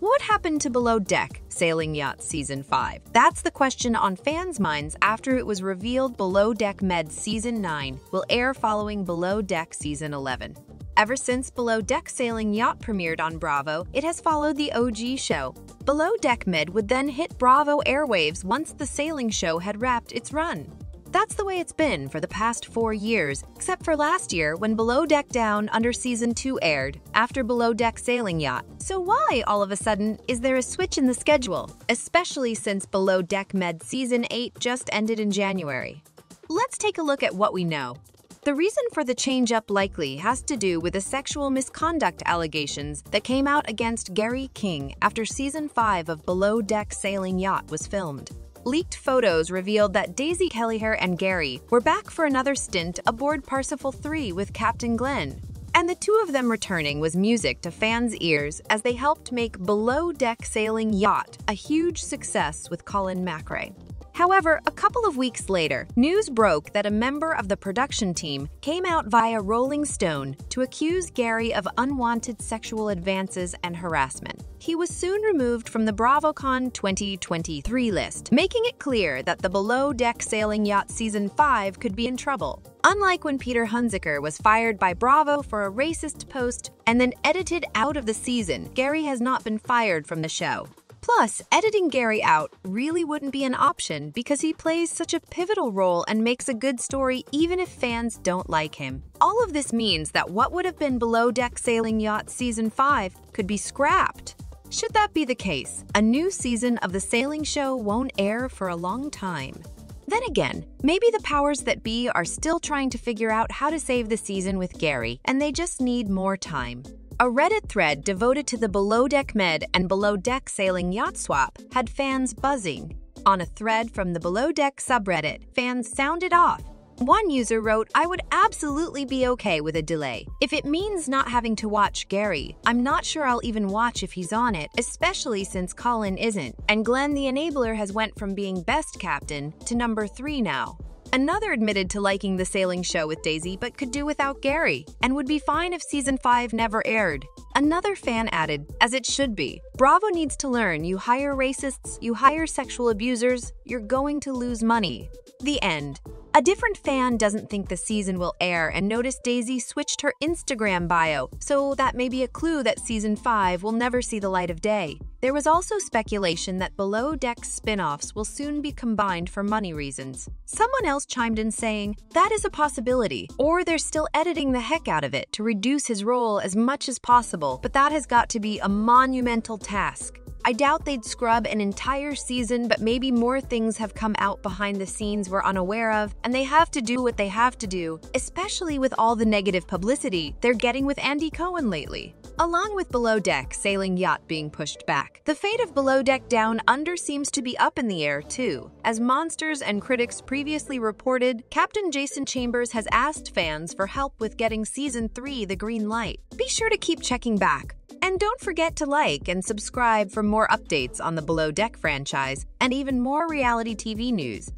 What happened to Below Deck Sailing Yacht Season 5? That's the question on fans' minds after it was revealed Below Deck Med Season 9 will air following Below Deck Season 11. Ever since Below Deck Sailing Yacht premiered on Bravo, it has followed the OG show. Below Deck Med would then hit Bravo airwaves once the sailing show had wrapped its run. That's the way it's been for the past four years, except for last year when Below Deck Down under Season 2 aired, after Below Deck Sailing Yacht. So why, all of a sudden, is there a switch in the schedule, especially since Below Deck Med Season 8 just ended in January? Let's take a look at what we know. The reason for the change-up likely has to do with the sexual misconduct allegations that came out against Gary King after Season 5 of Below Deck Sailing Yacht was filmed. Leaked photos revealed that Daisy Kelliher and Gary were back for another stint aboard Parsifal 3 with Captain Glenn. And the two of them returning was music to fans' ears as they helped make Below Deck Sailing Yacht a huge success with Colin McRae. However, a couple of weeks later, news broke that a member of the production team came out via Rolling Stone to accuse Gary of unwanted sexual advances and harassment. He was soon removed from the BravoCon 2023 list, making it clear that the Below Deck Sailing Yacht Season 5 could be in trouble. Unlike when Peter Hunziker was fired by Bravo for a racist post and then edited out of the season, Gary has not been fired from the show. Plus, editing Gary out really wouldn't be an option because he plays such a pivotal role and makes a good story even if fans don't like him. All of this means that what would have been Below Deck Sailing Yacht Season 5 could be scrapped. Should that be the case, a new season of the sailing show won't air for a long time. Then again, maybe the powers that be are still trying to figure out how to save the season with Gary, and they just need more time. A Reddit thread devoted to the Below Deck Med and Below Deck Sailing Yacht Swap had fans buzzing. On a thread from the Below Deck subreddit, fans sounded off. One user wrote, I would absolutely be okay with a delay. If it means not having to watch Gary, I'm not sure I'll even watch if he's on it, especially since Colin isn't, and Glenn the Enabler has went from being best captain to number 3 now. Another admitted to liking the sailing show with Daisy but could do without Gary and would be fine if season 5 never aired. Another fan added, as it should be, Bravo needs to learn you hire racists, you hire sexual abusers, you're going to lose money. The end. A different fan doesn't think the season will air and noticed Daisy switched her Instagram bio, so that may be a clue that season 5 will never see the light of day. There was also speculation that Below Deck spin offs will soon be combined for money reasons. Someone else chimed in saying, that is a possibility, or they're still editing the heck out of it to reduce his role as much as possible, but that has got to be a monumental task. I doubt they'd scrub an entire season, but maybe more things have come out behind the scenes we're unaware of, and they have to do what they have to do, especially with all the negative publicity they're getting with Andy Cohen lately. Along with Below Deck Sailing Yacht being pushed back, the fate of Below Deck Down Under seems to be up in the air too. As Monsters and critics previously reported, Captain Jason Chambers has asked fans for help with getting Season 3 the green light. Be sure to keep checking back. And don't forget to like and subscribe for more updates on the Below Deck franchise and even more reality TV news.